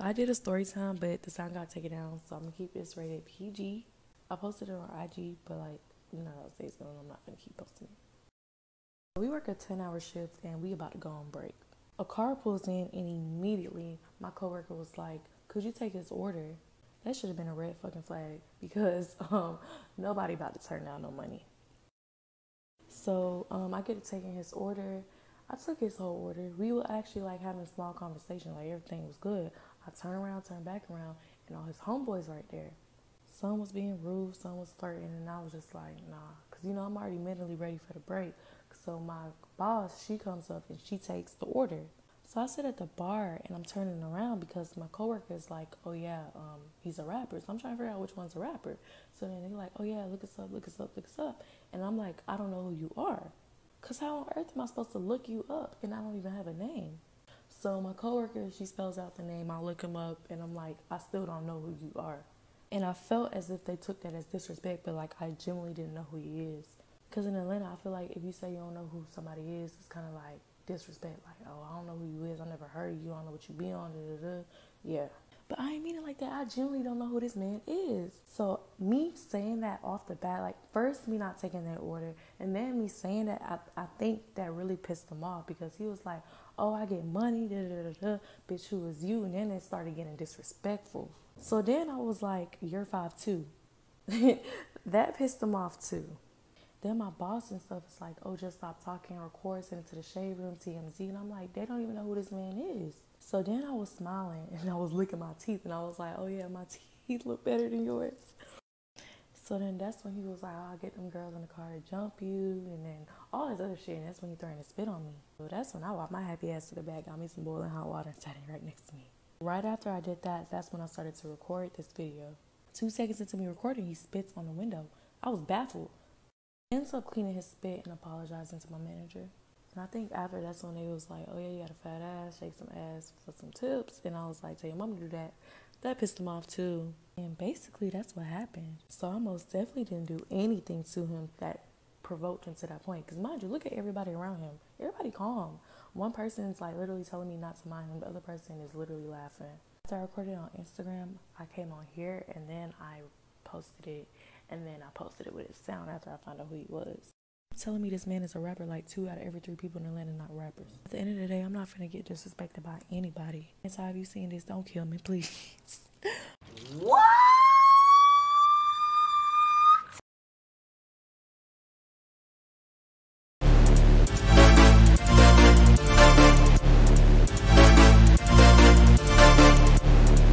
I did a story time, but the sound got taken down, so I'm gonna keep this rated PG. I posted it on IG, but like, you know, those days going, I'm not gonna keep posting it. We work a 10 hour shift and we about to go on break. A car pulls in and immediately my coworker was like, Could you take his order? That should have been a red fucking flag because um, nobody about to turn down no money. So um, I get to taking his order. I took his whole order. We were actually like having a small conversation, like everything was good. I turn around, turn back around, and all his homeboys right there. Some was being rude, some was flirting, and I was just like, nah, cause you know I'm already mentally ready for the break. So my boss, she comes up and she takes the order. So I sit at the bar and I'm turning around because my coworker is like, oh yeah, um, he's a rapper. So I'm trying to figure out which one's a rapper. So then they're like, oh yeah, look us up, look us up, look us up. And I'm like, I don't know who you are. Cause how on earth am I supposed to look you up and I don't even have a name? So my coworker, she spells out the name. I look him up and I'm like, I still don't know who you are. And I felt as if they took that as disrespect, but like I genuinely didn't know who he is. Cause in Atlanta, I feel like if you say you don't know who somebody is, it's kind of like disrespect. Like, oh, I don't know who you is. I never heard of you. I don't know what you be on. Da, da, da. Yeah. But I ain't mean it like that. I genuinely don't know who this man is. So me saying that off the bat, like first me not taking that order, and then me saying that, I, I think that really pissed him off because he was like, "Oh, I get money, da da da da, bitch, who is you?" And then it started getting disrespectful. So then I was like, "You're five two. that pissed him off too. Then my boss and stuff is like, "Oh, just stop talking, record, send it to the shade room, TMZ," and I'm like, they don't even know who this man is. So then I was smiling and I was licking my teeth and I was like, oh yeah, my teeth look better than yours. So then that's when he was like, oh, I'll get them girls in the car to jump you and then all this other shit. And that's when he threatened to spit on me. So that's when I walked my happy ass to the back, got me some boiling hot water and sat it right next to me. Right after I did that, that's when I started to record this video. Two seconds into me recording, he spits on the window. I was baffled. Ends up cleaning his spit and apologizing to my manager. And I think after that's when they was like, oh yeah, you got a fat ass, shake some ass for some tips. And I was like, tell your mom to do that. That pissed him off too. And basically that's what happened. So I most definitely didn't do anything to him that provoked him to that point. Because mind you, look at everybody around him. Everybody calm. One person's like literally telling me not to mind him. The other person is literally laughing. After I recorded on Instagram, I came on here and then I posted it. And then I posted it with his sound after I found out who he was telling me this man is a rapper like two out of every three people in Atlanta not rappers. At the end of the day, I'm not gonna get disrespected by anybody. And so if you seen this, don't kill me, please. What?